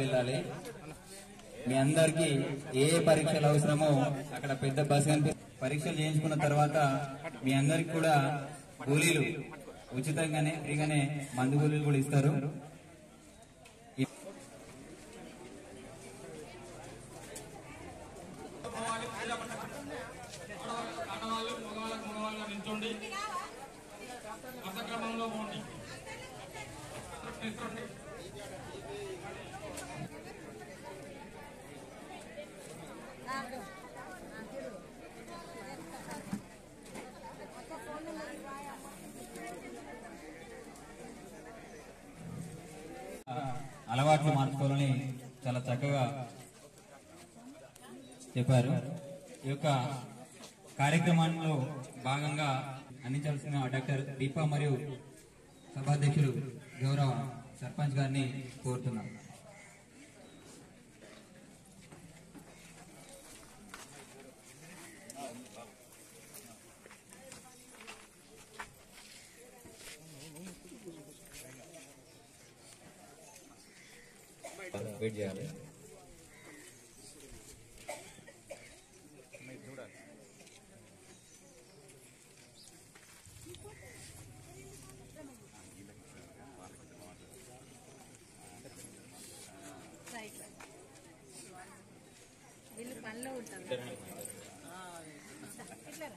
వెళ్ళాలి. మీ అందరికి ఏ పరీక్షలు అవసరమో అక్కడ పెద్ద బస్ కనిపి పరీక్షలు చేయించుకున్న తర్వాత మీ అందరికి కూడా గోళీలు ఉచితంగానే ఫ్రీగానే మందు గోళీలు కూడా ఇస్తారు. క్రమంలో అలవాట్లు మార్చుకోవాలని చాలా చక్కగా చెప్పారు. ఈ యొక్క కార్యక్రమంలో భాగంగా అందించాల్సిన డాక్టర్ దీప మరియు సభాధ్యక్షులు గౌరవ సర్పంచ్ గారిని वेट जा रहे हैं వీళ్ళు పనిలో ఉంటారు ఇట్లా